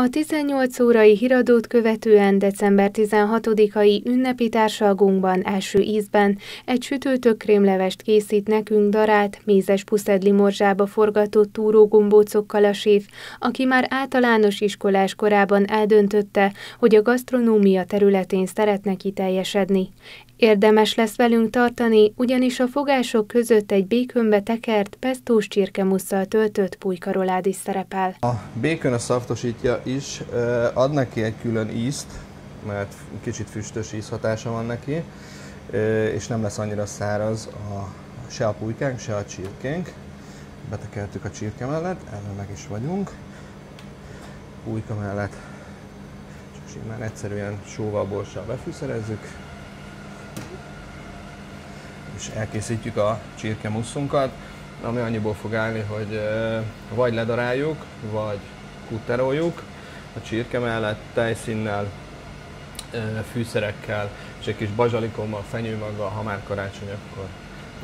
A 18 órai híradót követően december 16-ai ünnepi társalgunkban első ízben egy sütőtök krémlevest készít nekünk darált, mézes puszedli morzsába forgatott túrógombócokkal a séf, aki már általános iskolás korában eldöntötte, hogy a gasztronómia területén szeretne kiteljesedni. Érdemes lesz velünk tartani, ugyanis a fogások között egy békönbe tekert, pesztós csirkemusszal töltött pulykarolád is szerepel. A békön a szaftosítja is, ad neki egy külön ízt, mert kicsit füstös ízhatása van neki, és nem lesz annyira száraz a, se a pulykánk, se a csirkénk. Betekertük a csirke mellett, erről meg is vagyunk. Pulyka mellett csak simán egyszerűen sóval, borssal befűszerezzük és elkészítjük a csirkemusszunkat, ami annyiból fog állni, hogy vagy ledaráljuk, vagy kutteroljuk a csirke mellett tejszínnel, fűszerekkel, és egy kis bazsalikommal, fenyőmaggal, ha már karácsony, akkor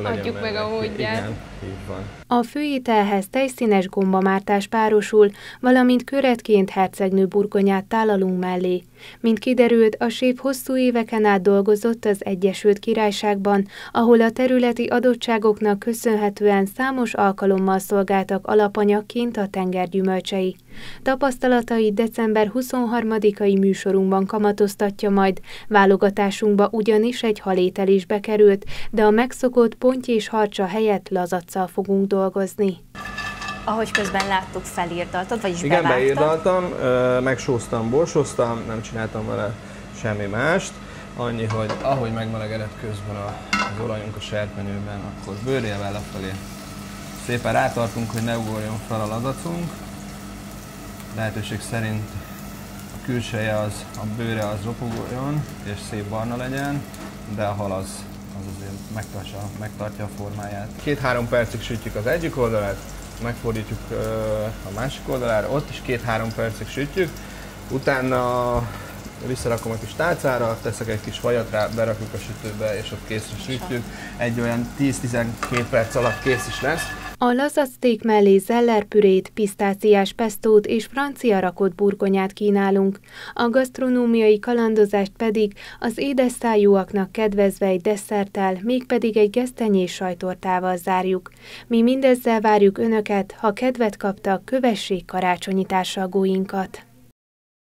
Adjuk meg a módját. Igen, így van. A főételhez tejszínes gombamártás párosul, valamint köretként hercegnő burgonyát tálalunk mellé. Mint kiderült, a séf hosszú éveken át dolgozott az Egyesült Királyságban, ahol a területi adottságoknak köszönhetően számos alkalommal szolgáltak alapanyagként a tengergyümölcsei. Tapasztalatai december 23-ai műsorunkban kamatoztatja majd, válogatásunkba ugyanis egy halétel is bekerült, de a megszokott ponty és harcsa helyett lazacsal fogunk dolgozni. Ahogy közben láttuk, felírdaltad, vagyis Igen, bevágtad. beírdaltam, megsóztam, borsoztam, nem csináltam vele semmi mást. Annyi, hogy ahogy megmelegedett közben az olajunk a serpenyőben, akkor bőrélvel lefelé szépen rátartunk, hogy ne ugorjon fel a lazacunk. Lehetőség szerint a külseje az, a bőre az ropogoljon és szép barna legyen, de a hal az, az azért megtartja, megtartja a formáját. Két-három percig sütjük az egyik oldalát, megfordítjuk a másik oldalára, ott is két-három percig sütjük, utána visszarakom a kis tálcára, teszek egy kis vajat rá, berakjuk a sütőbe, és ott készre sütjük. Egy olyan 10-12 perc alatt kész is lesz. A lazacték mellé zellerpürét, pisztáciás pestót és francia rakott burgonyát kínálunk. A gasztronómiai kalandozást pedig az édesszájúaknak kedvezve egy desszerttel, mégpedig egy gesztenyés sajtortával zárjuk. Mi mindezzel várjuk Önöket, ha kedvet kaptak, kövessék karácsonyi társalgóinkat.